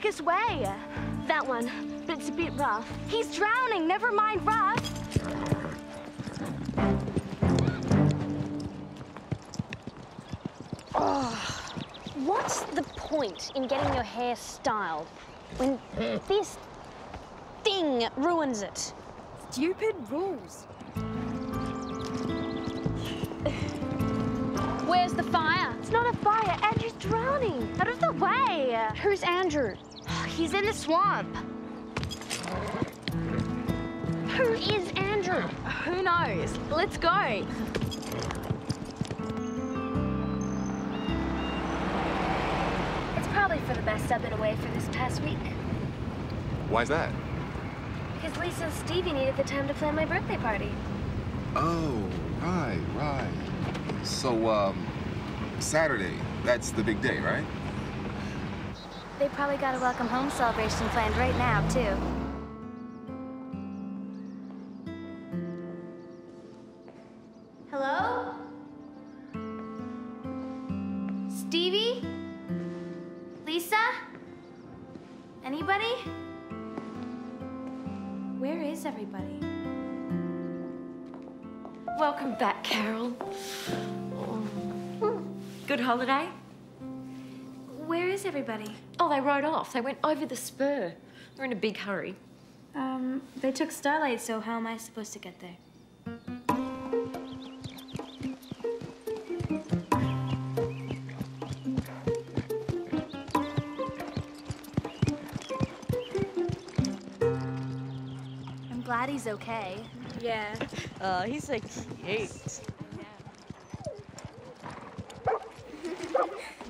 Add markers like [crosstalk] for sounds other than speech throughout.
quickest way. That one, but it's a bit rough. He's drowning, never mind rough. What's the point in getting your hair styled when this thing ruins it? Stupid rules. Where's the fire? It's not a fire, Andrew's drowning. Out of the way. Who's Andrew? He's in the swamp. Who is Andrew? Who knows? Let's go. It's probably for the best I've been away for this past week. Why's that? Because Lisa and Stevie needed the time to plan my birthday party. Oh, right, right. So, um, Saturday, that's the big day, right? They probably got a welcome home celebration planned right now, too. Hello? Stevie? Lisa? Anybody? Where is everybody? Welcome back, Carole. Good holiday? Where is everybody? They rode off. They went over the spur. They're in a big hurry. Um, they took Starlight, so how am I supposed to get there? I'm glad he's okay. Yeah. Oh, he's so cute.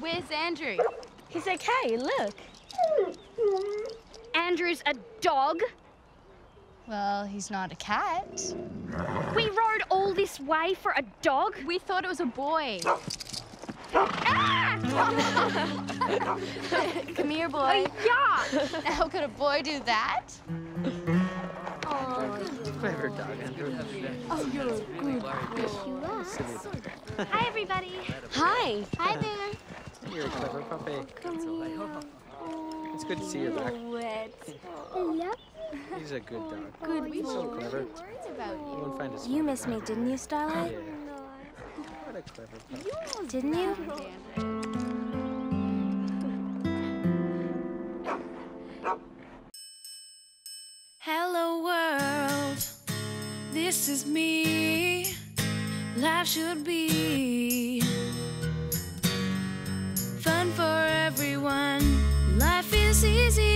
Where's Andrew? He's okay, look. Andrew's a dog. Well, he's not a cat. We rode all this way for a dog. We thought it was a boy. Ah! [laughs] Come here, boy. Yeah. How could a boy do that? Clever dog, Andrew. Oh, Hi, everybody. Hi. Hi there. You're a clever puppy. It's good to see you back. Yep. He's a good dog. [laughs] Good. He's so clever. About You won't find us. You missed me, didn't you, Starlight? Yeah. What a clever puppy. Didn't you? Hello world, this is me. Life should be Is easy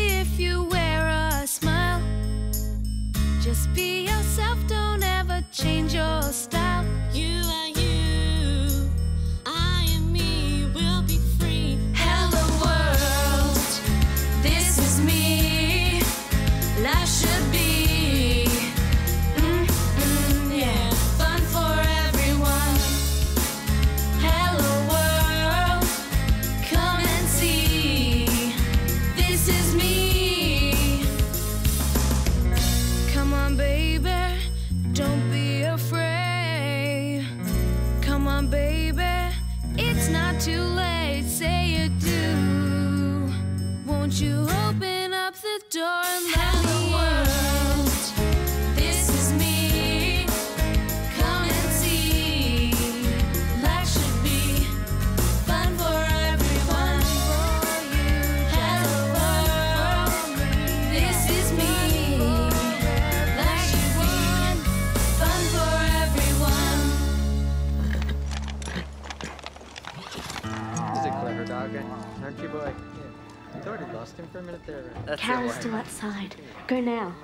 him for a minute there. Right? Carole's still outside. Go now.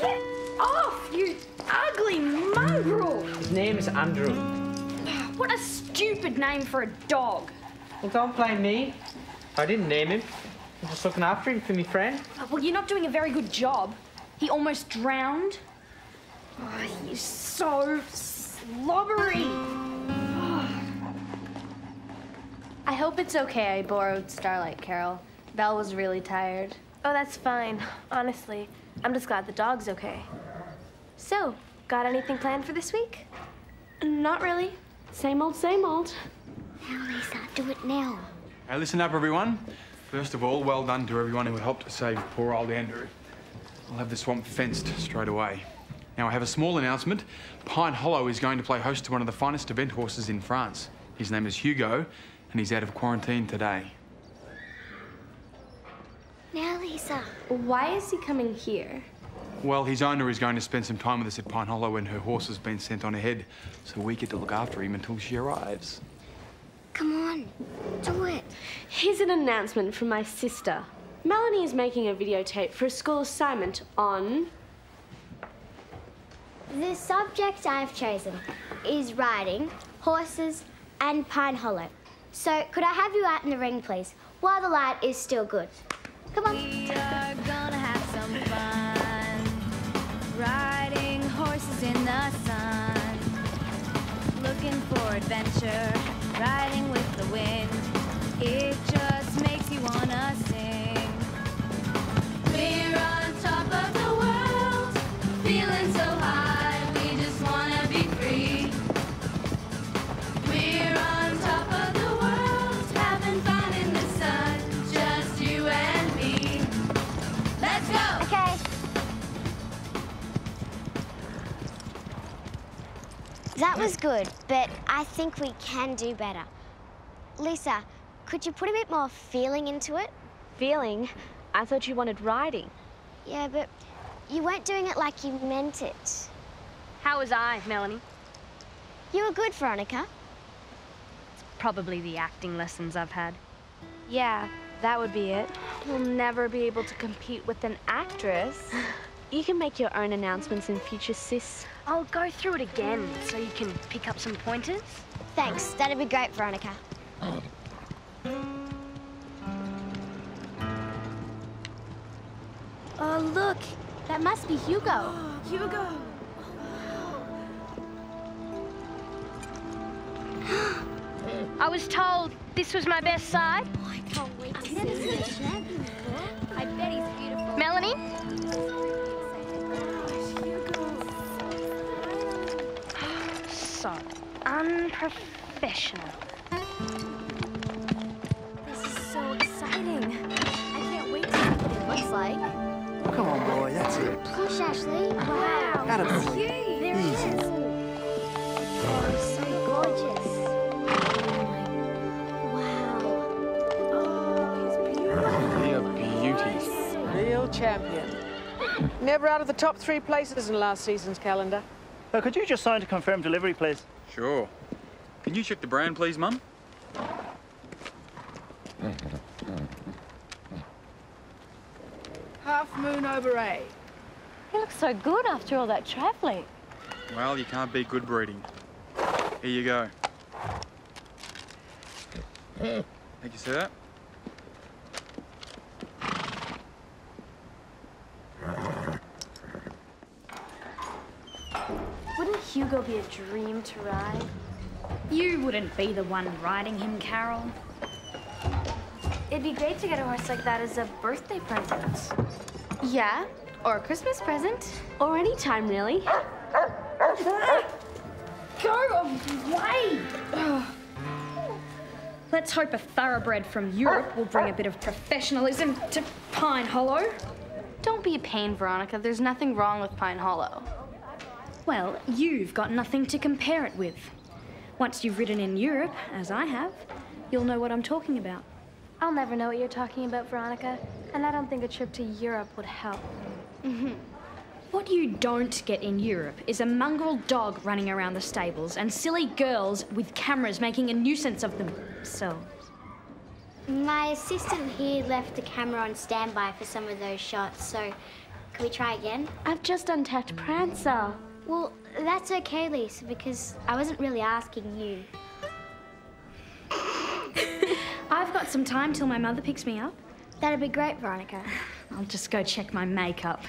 Get off, you ugly mongrel! His name is Andrew. What a stupid name for a dog. Well, don't blame me. I didn't name him. I was looking after him for me friend. Uh, Well, you're not doing a very good job. He almost drowned. Oh, he's so slobbery. I hope it's okay I borrowed Starlight, Carole. Val was really tired. Oh, that's fine. Honestly, I'm just glad the dog's okay. So, got anything planned for this week? Not really. Same old, same old. Now, Lisa, do it now. Hey, listen up, everyone. First of all, well done to everyone who helped save poor old Andrew. I'll have the swamp fenced straight away. Now, I have a small announcement. Pine Hollow is going to play host to one of the finest event horses in France. His name is Hugo, and he's out of quarantine today. Now, Lisa. Why is he coming here? Well, his owner is going to spend some time with us at Pine Hollow and her horse has been sent on ahead, so we get to look after him until she arrives. Come on, do it. Here's an announcement from my sister. Melanie is making a videotape for a school assignment on. The subject I've chosen is riding, horses, and Pine Hollow. So, could I have you out in the ring, please, while the light is still good? Come on. We are gonna have some fun riding horses in the sun. Looking for adventure, riding with the wind. It just makes you wanna was good, but I think we can do better. Lisa, could you put a bit more feeling into it? Feeling? I thought you wanted writing. Yeah, but you weren't doing it like you meant it. How was I, Melanie? You were good, Veronica. It's probably the acting lessons I've had. Yeah, that would be it. We'll never be able to compete with an actress. [laughs] You can make your own announcements in future, sis. I'll go through it again so you can pick up some pointers. Thanks, that'd be great, Veronica. Oh, look. That must be Hugo. [gasps] Hugo. [gasps] I was told this was my best side. Oh, I can't wait to see this. I bet he's beautiful. Melanie? So unprofessional. This is so exciting. I can't wait to see what it looks like. Come on, boy, that's it. Push, Ashley. Wow. Attaboy. There he is. Oh, so gorgeous. Wow. Oh, They're beauties. Real champion. Never out of the top three places in last season's calendar. Uh, could you just sign to confirm delivery, please? Sure. Can you check the brand, please, Mum? Half Moon Oberé. You look so good after all that travelling. Well, you can't beat good breeding. Here you go. Thank you, sir. Wouldn't Hugo be a dream to ride? You wouldn't be the one riding him, Carole. It'd be great to get a horse like that as a birthday present. Yeah, or a Christmas present. Or any time, really. Go away! Let's hope a thoroughbred from Europe will bring a bit of professionalism to Pine Hollow. Don't be a pain, Veronica. There's nothing wrong with Pine Hollow. Well, you've got nothing to compare it with. Once you've ridden in Europe, as I have, you'll know what I'm talking about. I'll never know what you're talking about, Veronica. And I don't think a trip to Europe would help. Mm-hmm. What you don't get in Europe is a mongrel dog running around the stables and silly girls with cameras making a nuisance of themselves. So My assistant here left the camera on standby for some of those shots, so can we try again? I've just untacked Prancer. Well, that's okay, Lisa, because I wasn't really asking you. [laughs] I've got some time till my mother picks me up. That'd be great, Veronica. I'll just go check my makeup.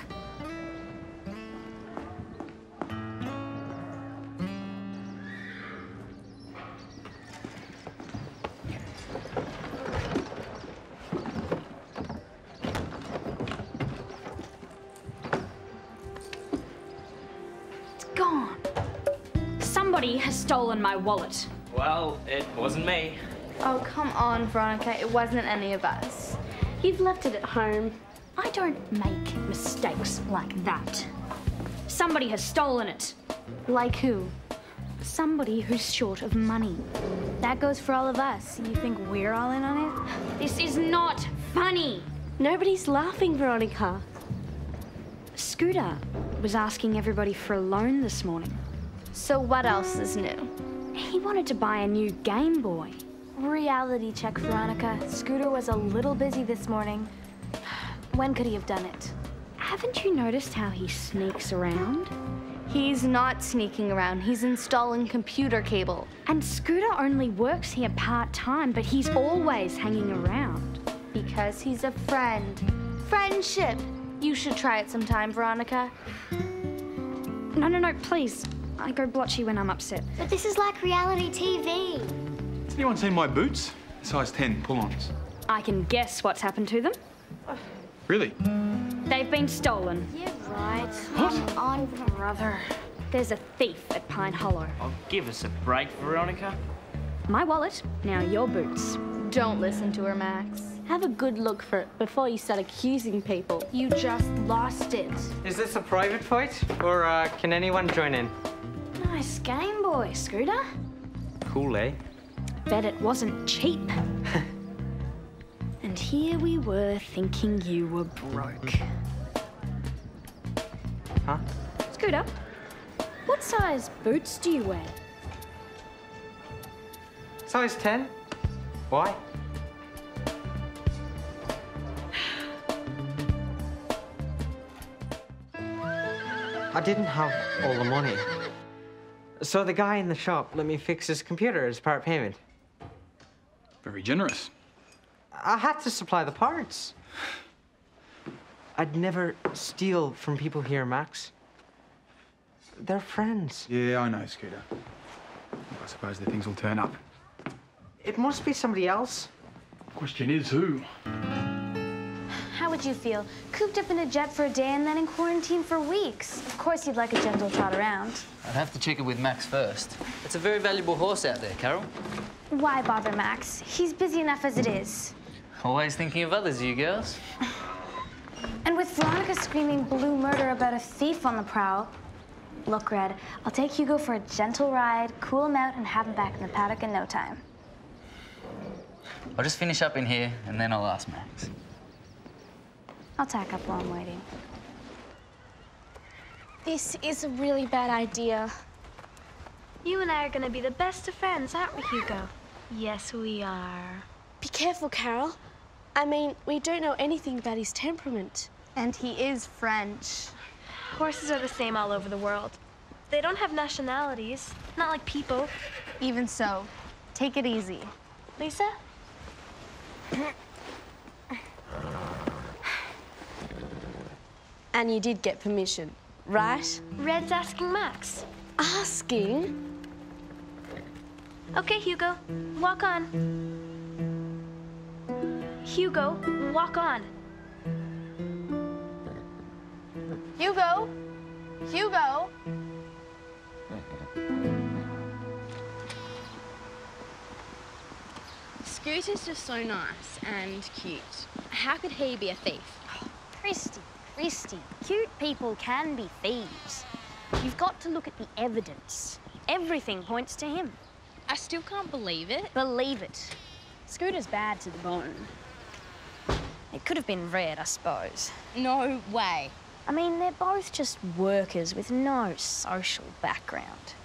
My wallet. Well, it wasn't me. Oh, come on, Veronica. It wasn't any of us. You've left it at home. I don't make mistakes like that. Somebody has stolen it. Like who? Somebody who's short of money. That goes for all of us. You think we're all in on it? This is not funny. Nobody's laughing, Veronica. Scooter was asking everybody for a loan this morning. So what else is new? He wanted to buy a new Game Boy. Reality check, Veronica. Scooter was a little busy this morning. [sighs] When could he have done it? Haven't you noticed how he sneaks around? He's not sneaking around. He's installing computer cable. And Scooter only works here part time, but he's always hanging around. Because he's a friend. Friendship. You should try it sometime, Veronica. No, no, no, please. I go blotchy when I'm upset. But this is like reality TV. Has anyone seen my boots? Size 10 pull-ons. I can guess what's happened to them. Really? They've been stolen. You're right. What? On, brother. There's a thief at Pine Hollow. Oh, give us a break, Veronica. My wallet, now your boots. Don't listen to her, Max. Have a good look for it before you start accusing people. You just lost it. Is this a private fight, or uh, can anyone join in? Nice Game Boy, Scooter. Cool, eh? Bet it wasn't cheap. [laughs] and here we were thinking you were broke. Huh? Scooter, what size boots do you wear? Size 10? Why? I didn't have all the money. So the guy in the shop let me fix his computer as part payment. Very generous. I had to supply the parts. I'd never steal from people here, Max. They're friends. Yeah, I know, Scooter. I suppose the things will turn up. It must be somebody else. Question is who? How would you feel? Cooped up in a jet for a day and then in quarantine for weeks. Of course you'd like a gentle trot around. I'd have to check it with Max first. It's a very valuable horse out there, Carole. Why bother Max? He's busy enough as it is. Always thinking of others, you girls. [sighs] And with Veronica screaming blue murder about a thief on the prowl. Look, Red, I'll take Hugo for a gentle ride, cool him out, and have him back in the paddock in no time. I'll just finish up in here, and then I'll ask Max. I'll tack up while I'm waiting. This is a really bad idea. You and I are going to be the best of friends, aren't we, Hugo? Yes, we are. Be careful, Carole. I mean, we don't know anything about his temperament. And he is French. Horses are the same all over the world. They don't have nationalities, not like people. Even so, take it easy. Lisa? [clears throat] and you did get permission, right? Red's asking Max. Asking? Okay, Hugo, walk on. Hugo, walk on. Hugo? Hugo? Scooter's just so nice and cute. How could he be a thief? Oh, Christy, Christy, cute people can be thieves. You've got to look at the evidence. Everything points to him. I still can't believe it. Believe it. Scooter's bad to the bone. It could have been red, I suppose. No way. I mean, they're both just workers with no social background.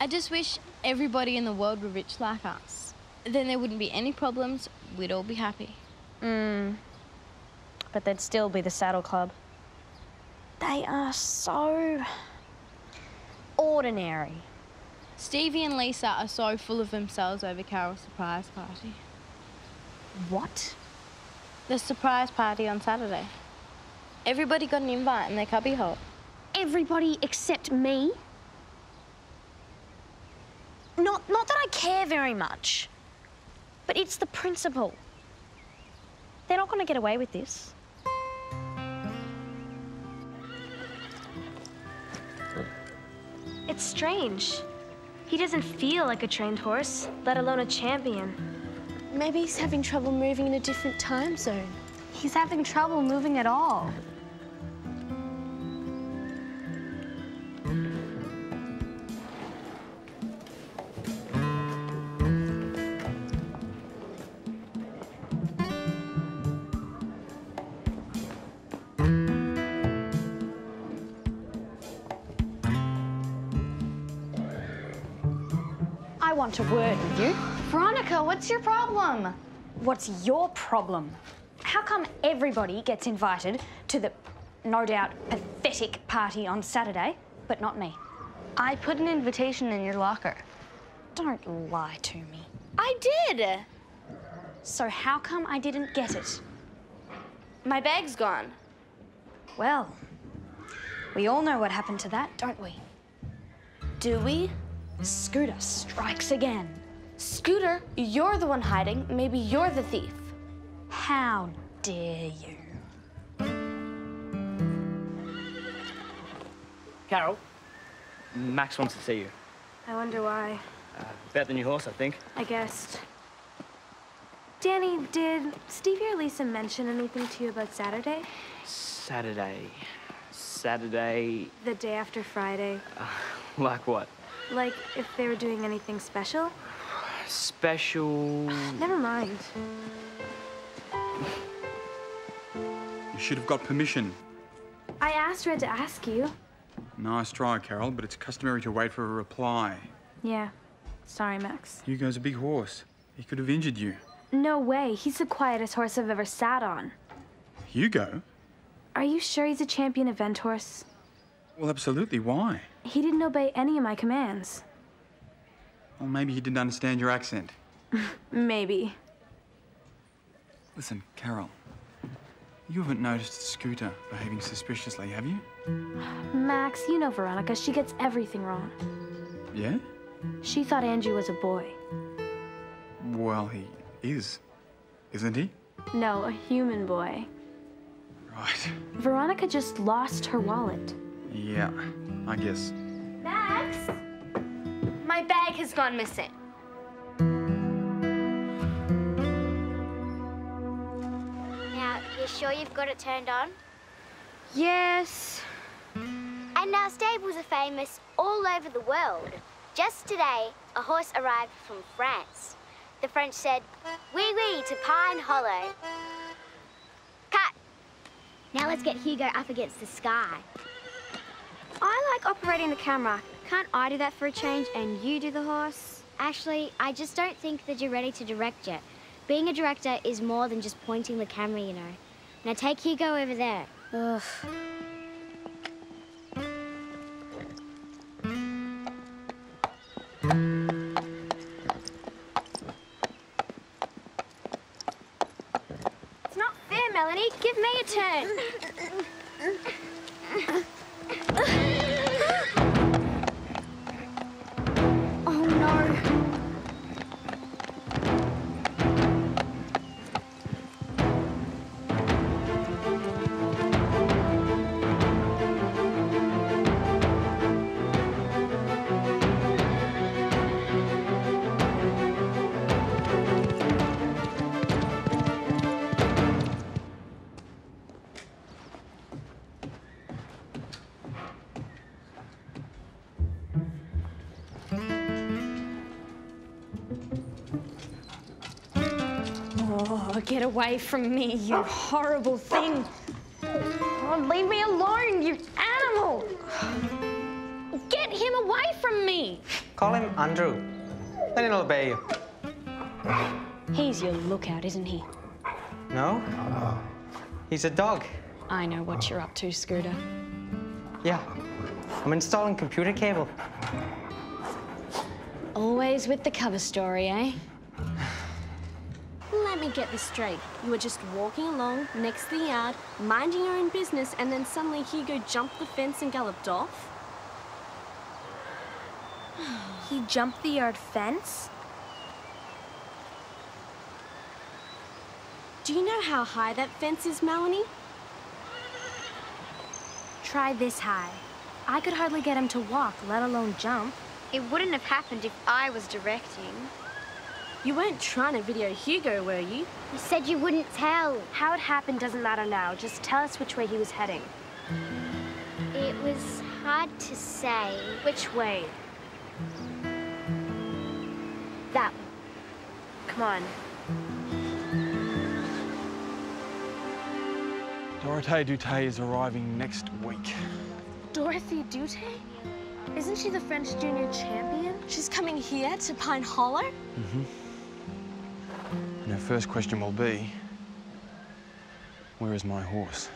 I just wish everybody in the world were rich like us. Then there wouldn't be any problems. We'd all be happy. Hmm. But they'd still be the Saddle Club. They are so ordinary. Stevie and Lisa are so full of themselves over Carole's surprise party. What? The surprise party on Saturday. Everybody got an invite in their cubbyhole. Everybody except me? Not, not that I care very much, but it's the principle. They're not going to get away with this. It's strange. He doesn't feel like a trained horse, let alone a champion. Maybe he's having trouble moving in a different time zone. He's having trouble moving at all. Want word with you. Veronica, what's your problem? What's your problem? How come everybody gets invited to the, no doubt, pathetic party on Saturday, but not me? I put an invitation in your locker. Don't lie to me. I did. So how come I didn't get it? My bag's gone. Well, we all know what happened to that, don't we? Do we? Scooter strikes again. Scooter, you're the one hiding. Maybe you're the thief. How dare you? Carole, Max wants to see you. I wonder why. Uh, about the new horse, I think. I guessed. Danny, did Stevie or Lisa mention anything to you about Saturday? Saturday. Saturday. The day after Friday? [laughs] Like what? Like if they were doing anything special? Special. Never mind. You should have got permission. I asked Red to ask you. Nice try, Carole, but it's customary to wait for a reply. Yeah. Sorry, Max. Hugo's a big horse. He could have injured you. No way. He's the quietest horse I've ever sat on. Hugo? Are you sure he's a champion event horse? Well, absolutely. Why? He didn't obey any of my commands. Well, maybe he didn't understand your accent. [laughs] Maybe. Listen, Carole. You haven't noticed Scooter behaving suspiciously, have you? [sighs] Max, you know Veronica. She gets everything wrong. Yeah? She thought Andrew was a boy. Well, he is, isn't he? No, a human boy. Right. Veronica just lost her wallet. Yeah, I guess. Max? My bag has gone missing. Now, you sure you've got it turned on? Yes. And now stables are famous all over the world. Just today, a horse arrived from France. The French said, wee wee to Pine Hollow. Cut! Now let's get Hugo up against the sky. I like operating the camera. Can't I do that for a change and you do the horse? Actually, I just don't think that you're ready to direct yet. Being a director is more than just pointing the camera, you know. Now take Hugo over there. Ugh. It's not fair, Melanie. Give me a turn. [laughs] Oh, get away from me, you horrible thing. Oh, leave me alone, you animal. Get him away from me. Call him Andrew. Then he'll obey you. He's your lookout, isn't he? No? He's a dog. I know what you're up to, Scooter. Yeah. I'm installing computer cable. Always with the cover story, eh? Let me get this straight. You were just walking along next to the yard, minding your own business, and then suddenly Hugo jumped the fence and galloped off? He jumped the yard fence? Do you know how high that fence is, Melanie? Try this high. I could hardly get him to walk, let alone jump. It wouldn't have happened if I was directing. You weren't trying to video Hugo, were you? You said you wouldn't tell. How it happened doesn't matter now. Just tell us which way he was heading. It was hard to say. Which way? That Come on. Dorothée Doutey is arriving next week. Dorothy Dute? Isn't she the French junior champion? She's coming here to Pine Hollow? Mm-hmm. Her first question will be, where is my horse?